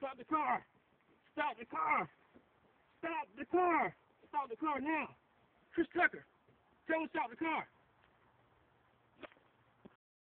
Stop the car. Stop the car. Stop the car. Stop the car now. Chris Tucker, tell him to stop the car.